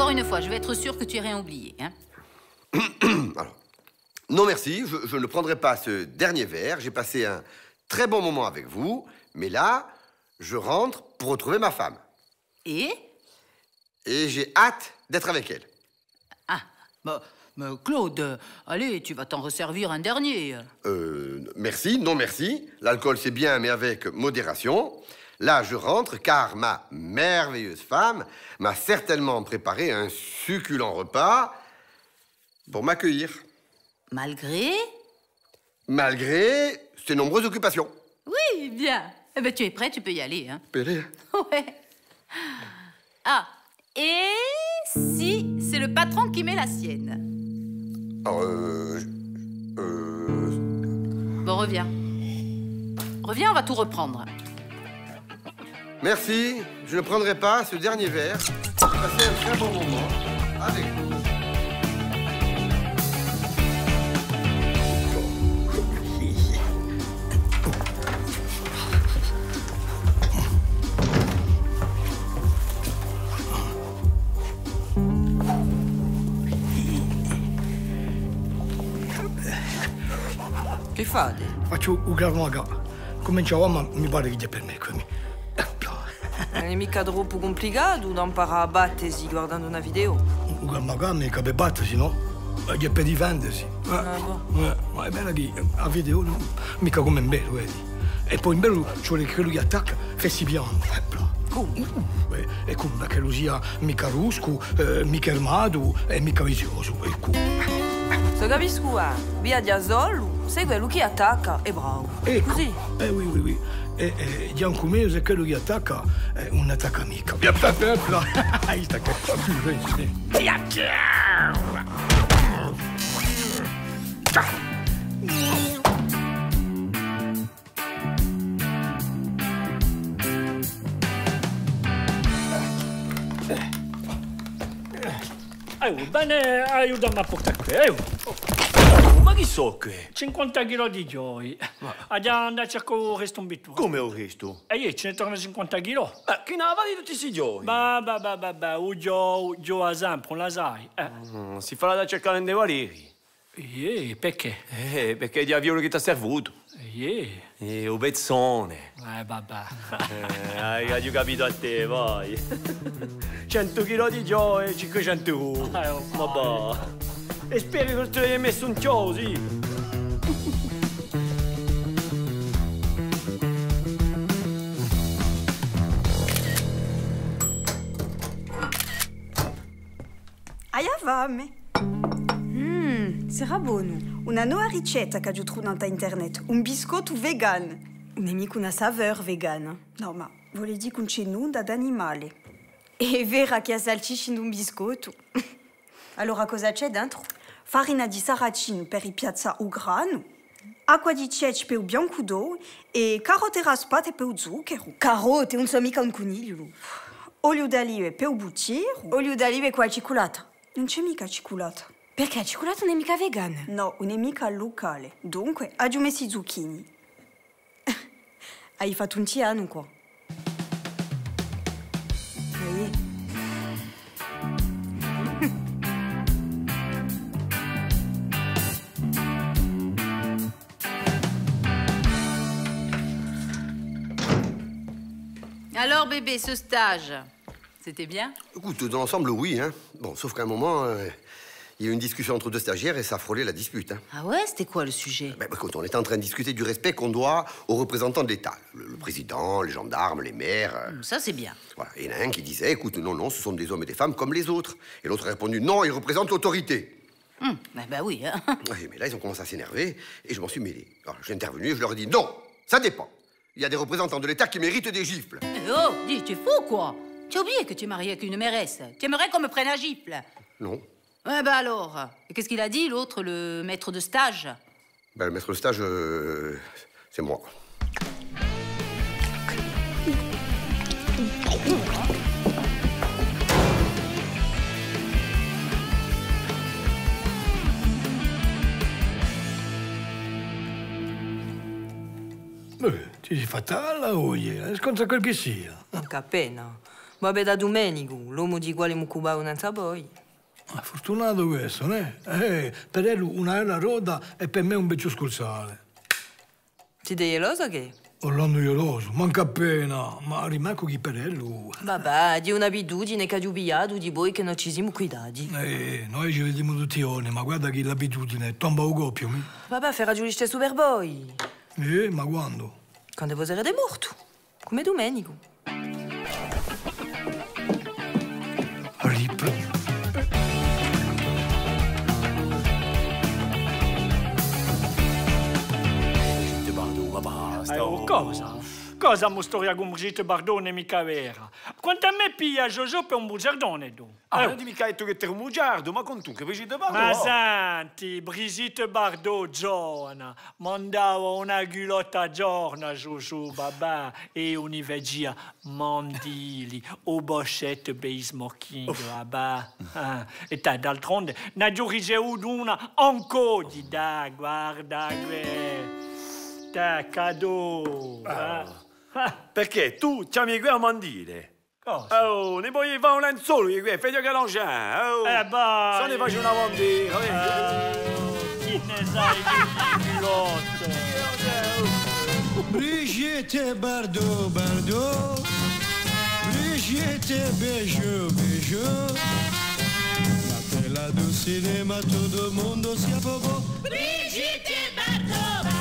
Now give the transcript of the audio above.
Encore une fois, je vais être sûr que tu n'as rien oublié. Hein Alors, non merci, je, je ne prendrai pas ce dernier verre. J'ai passé un très bon moment avec vous, mais là, je rentre pour retrouver ma femme. Et? Et j'ai hâte d'être avec elle. Ah, bah, bah, Claude, allez, tu vas t'en resservir un dernier. Euh, merci, non merci. L'alcool c'est bien, mais avec modération. Là, je rentre car ma merveilleuse femme m'a certainement préparé un succulent repas pour m'accueillir, Malgré? Malgré ses nombreuses occupations. Oui, bien. Eh ben, tu es prêt, tu peux y aller. Hein Pélé. ouais. Ah, et si c'est le patron qui met la sienne? Alors, euh, euh, Bon, reviens. Reviens, on va tout reprendre. Merci, je ne prendrai pas ce dernier verre. Passé un très bon moment avec vous. Che fate? Faccio un gran maga. Cominciavo, ma mi pare che per me. Non è mica troppo complicato da imparare a battersi guardando una video. Gran maga mi capi battersi, no? È per difendersi. Eh, Ah, boh. eh, ma è bella che a video non, mica come in bello, vedi? E poi in bello ci vuole che lui attacca, fessi piano. Eh, bla. Come? Eh, E come che lui sia mica rusco, eh, mica armato e mica vizioso. E come? Se capisco, eh, via di Asolo, sei quello che attacca e bravo. Ecco. Così. Eh, oui, oui, oui. Janku Meju zakarugia taka, e, una taka mika. Ja ta pepla. I taka kopiżyczny. Ja Ayu, ben ayudan bakmaktakke. Ayu. A. Ma chi so che? 50 kg di gioi. Andiamo andare a cercare il resto un bitto. Come ho visto? E io ce ne torno 50 kg. Ma chi ne va di tutti questi giorni? Bah, bah, bah, bah, bah, o Gio, Gio a sempre, la sai. Eh, Mm, si farà da cercare in dei Valeri. eh, perché? Eh, perché è di avione che ti ha servuto. Eh, Eh, un pezzone. eh, vabbè. Eh, hai, hai capito a te, vai. 100 kg di gio e 500 euro. Eh, oh, Ma va. E speri che ti hai messo un chio, sì. Aia fame. Mmm, sarà buono. Una nuova ricetta che ho trovato internet. Un biscotto vegan. Mica una saveur vegana. No, ma vuole dire che non c'è nulla d'animale. È vera che ha salsicci in un biscotto. allora cosa c'è dentro? Farina di saracino per ripiazzare il grano. Acqua di ceci per il bianco d'oro e carote raspate per il zucchero. Carote, non so mica un coniglio. Olio d'olive per il buttiero. Olio d'olive qua al cioccolato. Non c'è mica cioccolata. Perché il cioccolato non è mica vegano. No, non è mica locale. Dunque, ho messo i zucchini. Hai fatto un tiano qua. Alors, bébé, ce stage, c'était bien? Écoute, dans l'ensemble, oui. Hein. Bon, sauf qu'à un moment, euh, il y a eu une discussion entre deux stagiaires et ça frôlait la dispute. Hein. Ah ouais, c'était quoi le sujet? Ben, écoute, on était en train de discuter du respect qu'on doit aux représentants de l'État. Le, le président, les gendarmes, les maires. euh, Ça, c'est bien. voilà. Et il y en a un qui disait, écoute, non, non, ce sont des hommes et des femmes comme les autres. Et l'autre a répondu, non, ils représentent l'autorité. Hum, ben, ben oui. Hein. Ouais, mais là, ils ont commencé à s'énerver et je m'en suis mêlé. Alors, j'ai intervenu et je leur ai dit, non, ça dépend. Il y a des représentants de l'État qui méritent des gifles. Eh Oh, dis, tu es fou, quoi Tu as oublié que tu es marié avec une mairesse. Tu aimerais qu'on me prenne à gifle? Non. Ouais, ben alors. Et qu'est-ce qu'il a dit, l'autre, le maître de stage? Ben, le maître de stage, euh, c'est moi. Ti si fa talla o scontra quel che sia. Non appena. Vabbè, da domenico, l'uomo di quale mi cubava un'altra poi. Ah, fortunato questo, né? Eh, per lui una era roda e per me un beccio scursale. Ti dei losa che? Orlando Ioloso, manca appena, ma rimanco chi per lui. Vabbè, di un'abitudine che ha giubiato di voi che non ci siamo cuidati. Eh, noi ci vediamo tutti giorni, ma guarda che l'abitudine tomba un coppio. Vabbè, farà giù ste superboy. Eh, ma quando? Quando voi sarete morto. Come domenico. Rip. Te Bardo, ma basta. Oh, cosa? Cosa con Brigitte Bardot è mica vera? Quanto a me piglia Jojo per un bugiardone, tu? Ah, Eh, non dimmi che hai detto che te un bugiardo, ma con tu che Brigitte Bardo. Ma oh. senti, Brigitte Bardot giorna, mandava una gulotta giorna, Jojo, babà, e un'invegia mandili, o boscette bei smoking, babà. Ah, e te, d'altronde, ne giurige una ancora di da, guarda. Ah. Ah. Perché tu ci amico a mandire. Cosa? Oh, ne puoi fare un lenzuolo di qui, fai che non c'è. Oh. Eh, vai. Se ne faccio una mondira. Oh, eh. eh. chi ne sai di pilotto? Brigitte Bardot, Bardot. Brigitte Bejo, Bejo. La bella del cinema, tutto il mondo si affogò. Brigitte Bardot, Bardot.